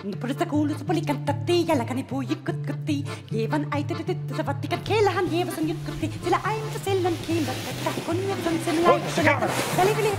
Pudesta kuulus polikantatti, jälläkäni puu jykkytkutti. Jeevan äiti tyttönsä vattikat, keillä hän jeevasen jykkytti. Sillä aina silloin kiinnostaa, kun jeevasen sen lähtö. Sälivili,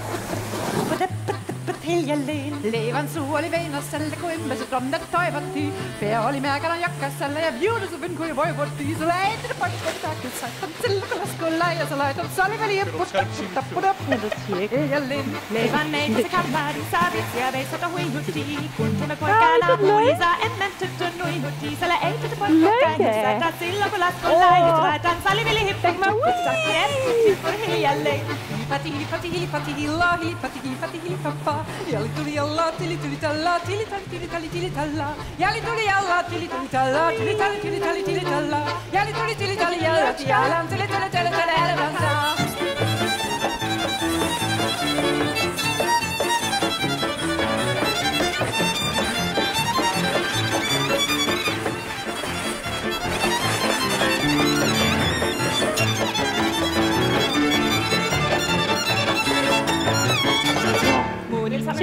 hiljalleen. Leivän suu oli veinaselle, kun ymmäiset rannet toivottiin. Pää oli määkänä jakkaselle ja viulusuvin kuin voivottiin. Sulla ei tiedä paikkaa takia saittan sillä kun laskulla ja sä laitat saliveli ja putta putta putta putta hiljalleen. Leivän neitä se kammari saa vitsiä veisata huihutti. Kun tumme poikana huisa ennen tyttön nuihutti. Sillä ei tyttö poikkaa käännyt saada sillä kun laskulla ja sä laitat saliveli hippu putta putta hiljalleen. Hipati hipati hipati hilla hipati hipati hipapa. Jali tuli alla, tili tuli talla, tili tali tili tali tili talla. Jali tuli alla, tili tuli talla, tili tali tili tali tili talla. Jali tuli tili tali jalla, tialan, tili tili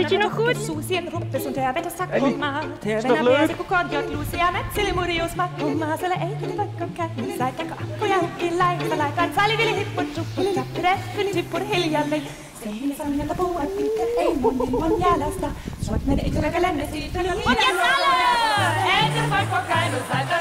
Vicino goed. Susi en ruppi sun tervetä sakkomaa. Tervenä pääsi kukon jot luusia metsili murjus makkomaa. Sillä ei kiinni vaikka käynnissä, ettekä akkoja hukki laiva laipaan. Salivili hipput supput tappi reffyni tippur hiljalle. Seinä sangelta puuat pitte ei mun jäljestä. Suot menee ikävä lennä siitä. Mutta salo! Ei se vaikka käynnissä,